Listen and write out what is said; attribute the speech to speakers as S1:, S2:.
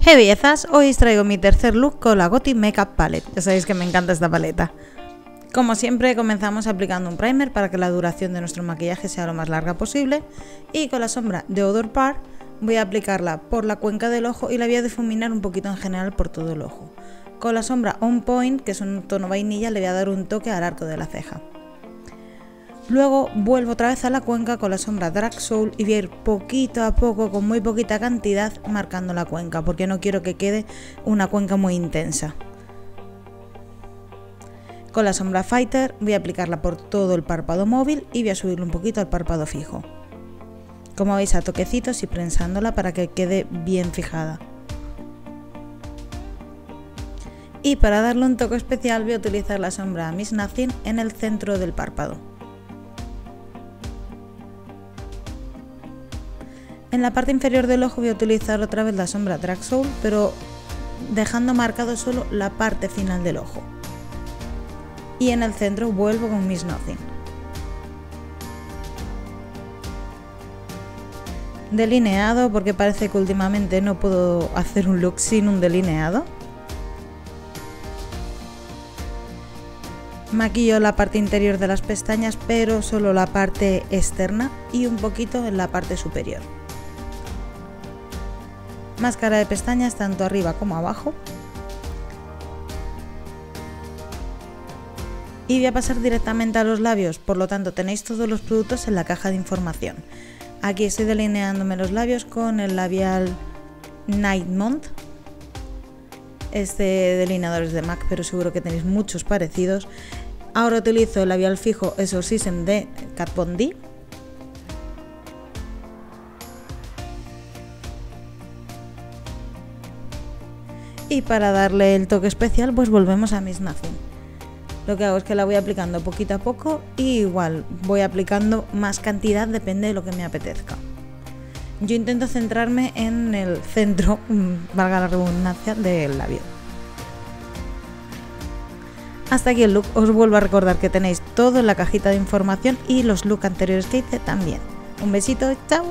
S1: Hey bellezas, hoy os traigo mi tercer look con la Goti Makeup Palette. Ya sabéis que me encanta esta paleta. Como siempre comenzamos aplicando un primer para que la duración de nuestro maquillaje sea lo más larga posible y con la sombra de Odor Par voy a aplicarla por la cuenca del ojo y la voy a difuminar un poquito en general por todo el ojo. Con la sombra On Point, que es un tono vainilla, le voy a dar un toque al arco de la ceja. Luego vuelvo otra vez a la cuenca con la sombra Drag Soul y voy a ir poquito a poco, con muy poquita cantidad, marcando la cuenca, porque no quiero que quede una cuenca muy intensa. Con la sombra Fighter voy a aplicarla por todo el párpado móvil y voy a subirlo un poquito al párpado fijo. Como veis a toquecitos y prensándola para que quede bien fijada. Y para darle un toque especial voy a utilizar la sombra Miss Nothing en el centro del párpado. En la parte inferior del ojo voy a utilizar otra vez la sombra Drag Soul, pero dejando marcado solo la parte final del ojo. Y en el centro vuelvo con Miss Nothing. Delineado, porque parece que últimamente no puedo hacer un look sin un delineado. Maquillo la parte interior de las pestañas, pero solo la parte externa y un poquito en la parte superior máscara de pestañas tanto arriba como abajo. Y voy a pasar directamente a los labios, por lo tanto tenéis todos los productos en la caja de información. Aquí estoy delineándome los labios con el labial Night Month. Este delineador es de MAC, pero seguro que tenéis muchos parecidos. Ahora utilizo el labial fijo Exorcism de Kat Von D y para darle el toque especial pues volvemos a Miss Nothing. Lo que hago es que la voy aplicando poquito a poco y igual voy aplicando más cantidad depende de lo que me apetezca. Yo intento centrarme en el centro, valga la redundancia, del labio. Hasta aquí el look, os vuelvo a recordar que tenéis todo en la cajita de información y los looks anteriores que hice también. Un besito, chao.